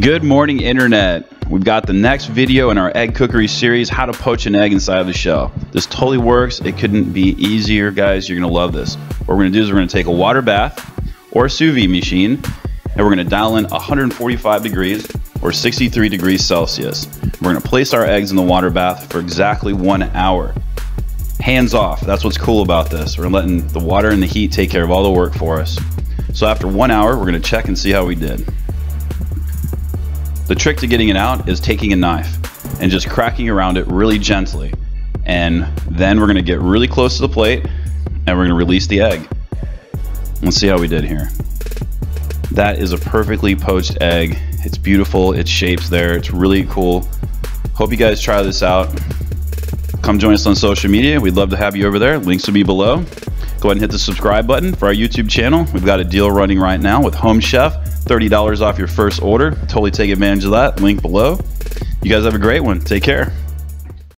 Good morning, Internet. We've got the next video in our egg cookery series, how to poach an egg inside of the shell. This totally works. It couldn't be easier, guys. You're going to love this. What we're going to do is we're going to take a water bath or a sous vide machine, and we're going to dial in 145 degrees or 63 degrees Celsius. We're going to place our eggs in the water bath for exactly one hour. Hands off. That's what's cool about this. We're letting the water and the heat take care of all the work for us. So after one hour, we're going to check and see how we did. The trick to getting it out is taking a knife and just cracking around it really gently. And then we're gonna get really close to the plate and we're gonna release the egg. Let's see how we did here. That is a perfectly poached egg. It's beautiful, its shape's there, it's really cool. Hope you guys try this out. Come join us on social media. We'd love to have you over there. Links will be below. Go ahead and hit the subscribe button for our YouTube channel. We've got a deal running right now with Home Chef $30 off your first order. Totally take advantage of that. Link below. You guys have a great one. Take care.